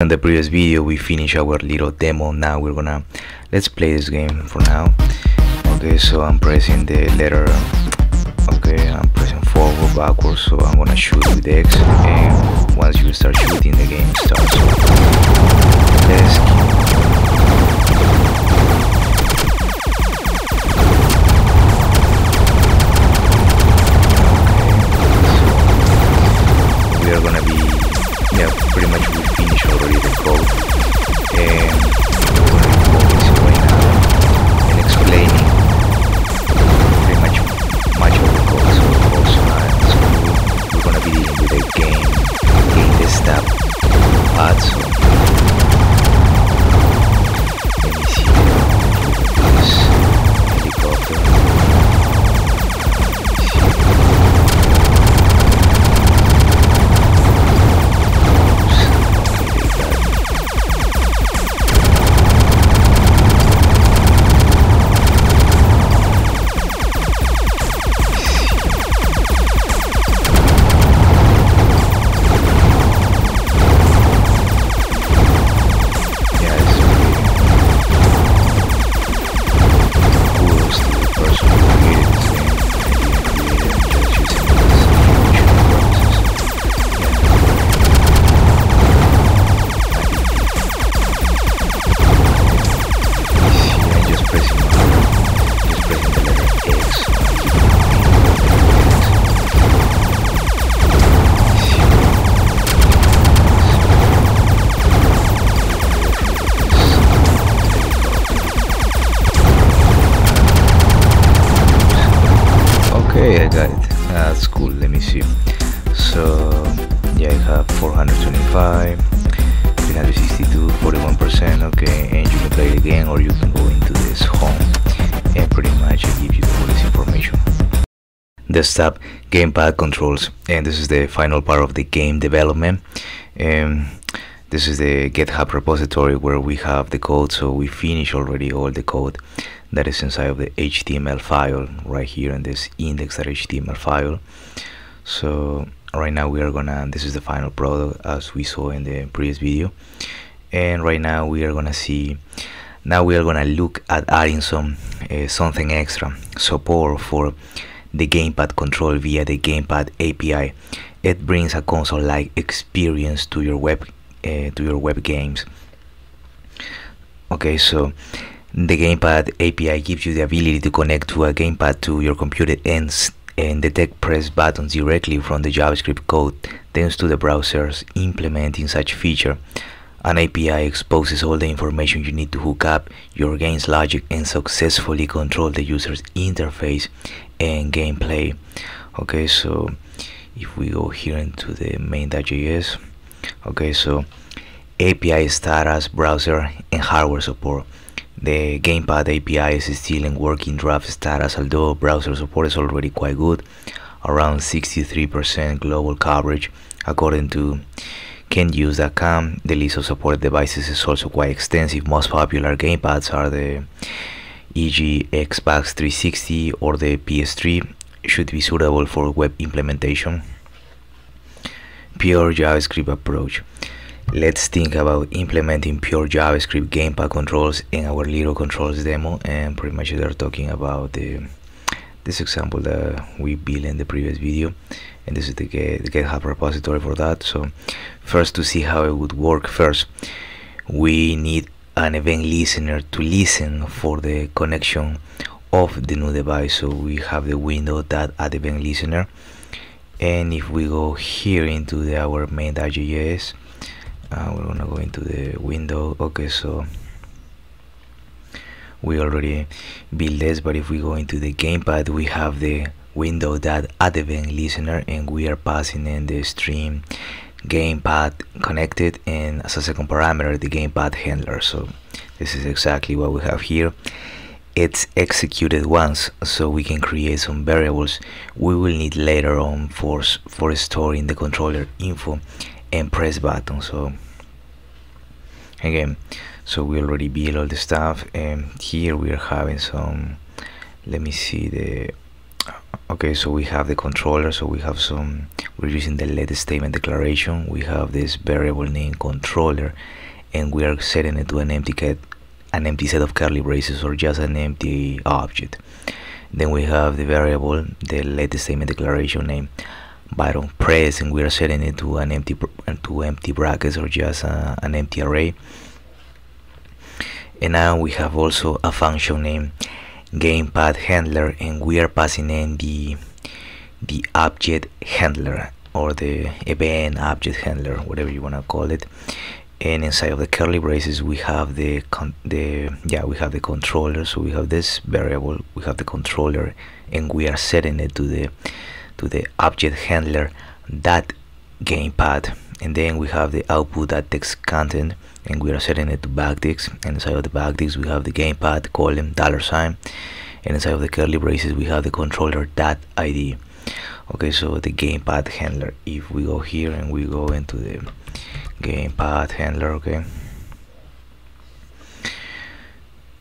in the previous video we finished our little demo. Now we're gonna let's play this game for now. Okay so i'm pressing the letter okay i'm pressing forward backwards so i'm gonna shoot with x and once you start shooting the game starts. Let's Okay, I got it. That's cool. Let me see. So, yeah, I have 425, 362, 41%. Okay, and you can play it again, or you can go into this home and pretty much it gives you all this information. Desktop gamepad controls, and this is the final part of the game development. Um, this is the GitHub repository where we have the code, so we finish already all the code that is inside of the HTML file right here in this index.html file. So right now we are gonna, this is the final product as we saw in the previous video. And right now we are gonna see, now we are gonna look at adding some uh, something extra support for the gamepad control via the gamepad API. It brings a console-like experience to your web uh, to your web games. Okay, so the gamepad API gives you the ability to connect to a gamepad to your computer and, and detect press buttons directly from the JavaScript code thanks to the browsers implementing such feature. An API exposes all the information you need to hook up your game's logic and successfully control the user's interface and gameplay. Okay, so if we go here into the main.js, okay, so API status, browser, and hardware support. The Gamepad API is still in working draft status, although browser support is already quite good, around 63% global coverage, according to CanUse.com. The list of supported devices is also quite extensive. Most popular gamepads are the e.g. Xbox 360 or the PS3. Should be suitable for web implementation. Pure JavaScript approach. Let's think about implementing pure JavaScript gamepad controls in our little controls demo and pretty much they're talking about the this example that we built in the previous video. And this is the, the GitHub repository for that. So first to see how it would work first we need an event listener to listen for the connection of the new device. So we have the window that add event listener. And if we go here into the, our main.js uh, we're gonna go into the window. Okay so we already built this but if we go into the gamepad we have the window that add event listener and we are passing in the stream gamepad connected and as a second parameter the gamepad handler. So this is exactly what we have here. It's executed once so we can create some variables. We will need later on for for storing the controller info and press button so again so we already build all the stuff and here we are having some let me see the okay so we have the controller so we have some we're using the let statement declaration we have this variable name controller and we are setting it to an empty cat an empty set of curly braces or just an empty object. Then we have the variable the let statement declaration name button press and we are setting it to an empty to empty brackets or just uh, an empty array. And now we have also a function name gamepad handler and we are passing in the the object handler or the event object handler whatever you want to call it. And inside of the curly braces we have the the yeah we have the controller. So we have this variable we have the controller and we are setting it to the to the object handler that gamepad. And then we have the output that text content and we are setting it to backticks and inside of the backticks we have the gamepad column dollar sign. And inside of the curly braces we have the controller dot id okay so the gamepad handler. If we go here and we go into the gamepad handler okay.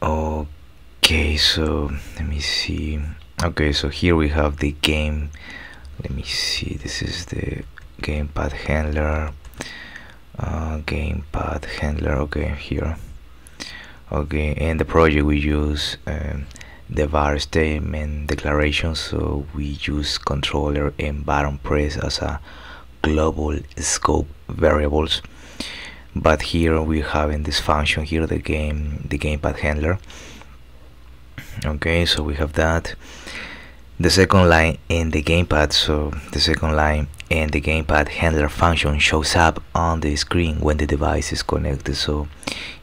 Okay so let me see. Okay so here we have the game let me see this is the gamepad handler. Uh, gamepad handler okay here. Okay in the project we use um, the var statement declaration so we use controller and button press as a global scope variables. But here we have in this function here the game the gamepad handler. Okay so we have that the second line in the gamepad so the second line in the gamepad handler function shows up on the screen when the device is connected. So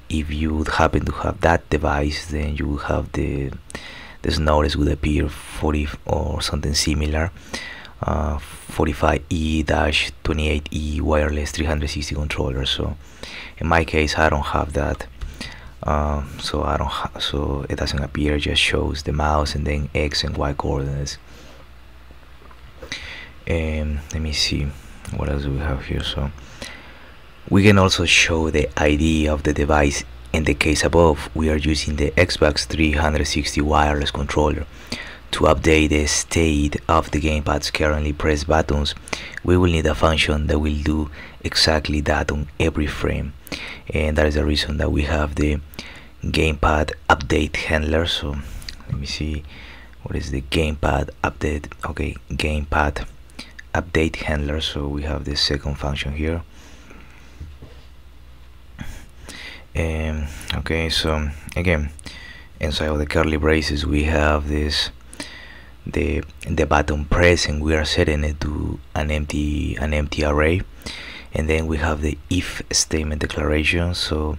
if you would happen to have that device then you will have the this notice would appear 40 or something similar. Uh, 45e-28e wireless 360 controller. So in my case I don't have that um, so I don't so it doesn't appear just shows the mouse and then X and Y coordinates. And let me see what else do we have here? So we can also show the ID of the device in the case above. We are using the Xbox 360 wireless controller to update the state of the gamepad's currently pressed buttons. We will need a function that will do exactly that on every frame. And that is the reason that we have the gamepad update handler. So let me see. What is the gamepad update? Okay gamepad update handler. So we have the second function here. And okay so again inside of the curly braces we have this the the button press and we are setting it to an empty an empty array. And then we have the if statement declaration. So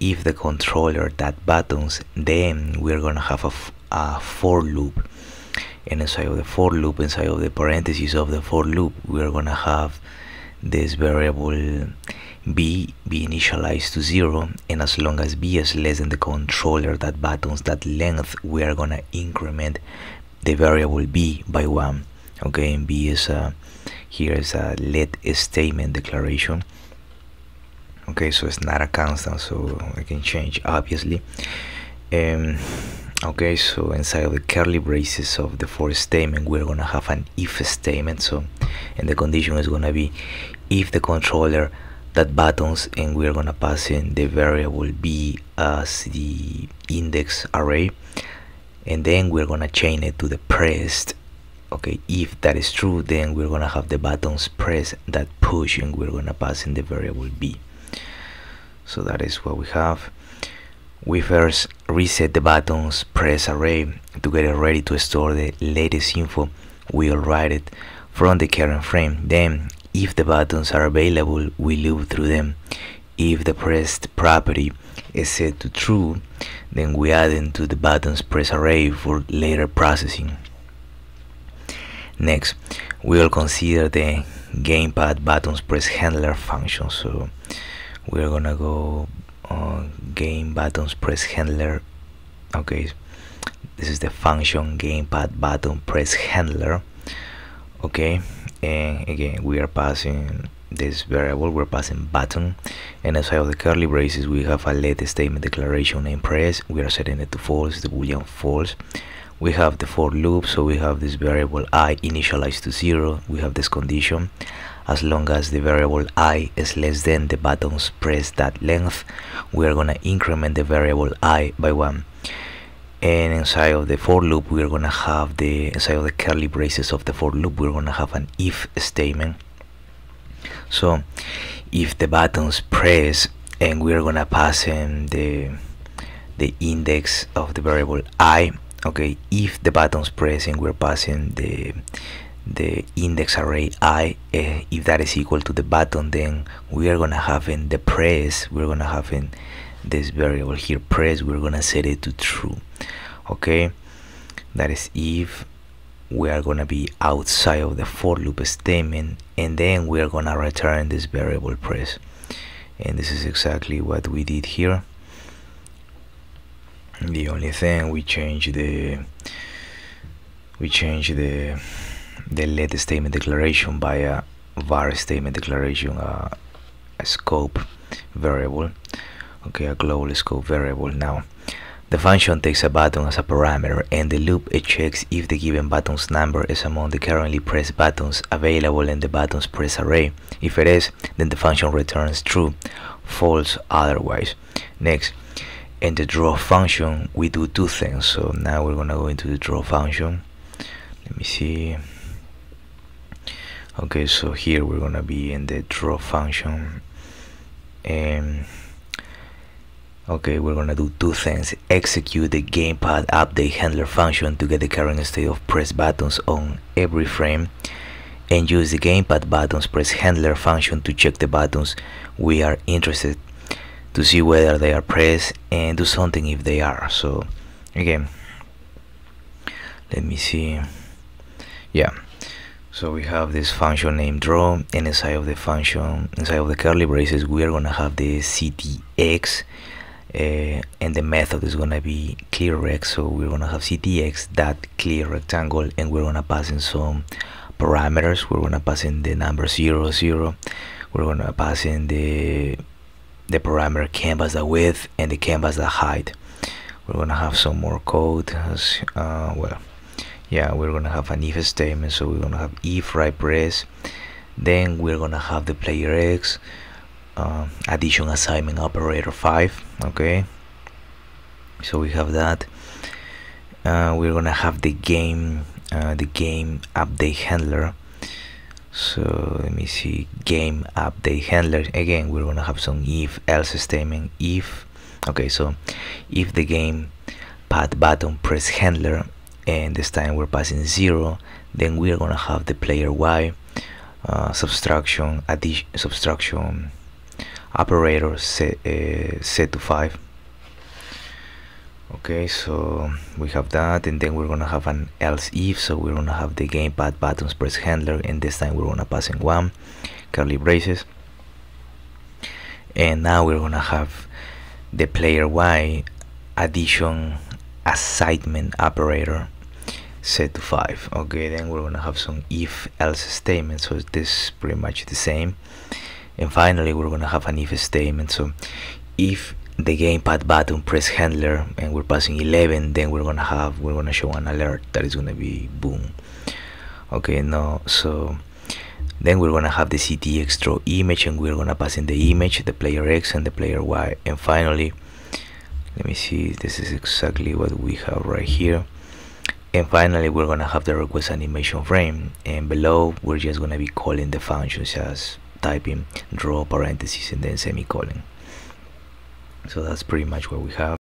if the controller that buttons then we're gonna have a, a for loop. And inside of the for loop inside of the parentheses of the for loop we're gonna have this variable b be initialized to zero. And as long as b is less than the controller that buttons that length we are gonna increment the variable b by one okay? And b is a here is a let statement declaration okay? So it's not a constant so I can change obviously. Um, okay so inside of the curly braces of the for statement we're gonna have an if statement. So and the condition is gonna be if the controller that buttons and we're gonna pass in the variable b as the index array and then we're gonna chain it to the pressed okay? If that is true then we're gonna have the buttons press that push and we're gonna pass in the variable b. So that is what we have. We first reset the buttons press array to get it ready to store the latest info. We'll write it from the current frame. Then if the buttons are available we loop through them. If the pressed property is set to true then we add into the buttons press array for later processing. Next we will consider the gamepad buttons press handler function. So we're gonna go on game buttons press handler. Okay this is the function gamepad button press handler. Okay and again we are passing this variable we're passing button. And inside of the curly braces we have a let statement declaration name press. We are setting it to false the boolean false. We have the for loop so we have this variable i initialized to zero. We have this condition. As long as the variable i is less than the buttons press that length we are gonna increment the variable i by one. And inside of the for loop we're gonna have the inside of the curly braces of the for loop we're gonna have an if statement so if the buttons press and we're gonna pass in the the index of the variable i okay if the buttons press and we're passing the the index array i uh, if that is equal to the button then we are gonna have in the press we're gonna have in this variable here press we're gonna set it to true okay? That is if we are gonna be outside of the for loop statement and then we are gonna return this variable press. And this is exactly what we did here. The only thing we change the we change the the let statement declaration by a var statement declaration uh, a scope variable. Okay a global scope variable. Now the function takes a button as a parameter and the loop it checks if the given button's number is among the currently pressed buttons available in the buttons press array. If it is then the function returns true false otherwise. Next in the draw function we do two things. So now we're gonna go into the draw function. Let me see. Okay so here we're gonna be in the draw function and okay we're gonna do two things. Execute the gamepad update handler function to get the current state of press buttons on every frame. And use the gamepad buttons press handler function to check the buttons we are interested to see whether they are pressed and do something if they are. So again let me see. Yeah. So we have this function named draw and inside of the function inside of the curly braces we are gonna have the ctx uh, and the method is gonna be clear rect so we're gonna have ctx that clear rectangle and we're gonna pass in some parameters. We're gonna pass in the number 0 0 we're gonna pass in the the parameter canvas the width and the canvas the height. We're gonna have some more code as uh, well yeah we're gonna have an if statement so we're gonna have if right press. Then we're gonna have the player x uh, addition assignment operator 5 okay? So we have that. Uh, we're gonna have the game uh, the game update handler. So let me see game update handler. Again we're gonna have some if else statement if. Okay so if the game pad button press handler and this time we're passing zero then we're gonna have the player y uh, subtraction addition subtraction operator set, uh, set to 5 okay so we have that and then we're gonna have an else if so we're gonna have the gamepad buttons press handler and this time we're gonna pass in one. Curly braces. And now we're gonna have the player y addition assignment operator set to 5 okay then we're gonna have some if else statement so this is pretty much the same and finally we're gonna have an if statement. So if the gamepad button press handler and we're passing 11 then we're gonna have we're gonna show an alert that is gonna be boom. Okay no so then we're gonna have the ctx draw image and we're gonna pass in the image the player x and the player y. And finally let me see this is exactly what we have right here. And finally we're gonna have the request animation frame. And below we're just gonna be calling the functions as typing draw parentheses and then semicolon. So that's pretty much what we have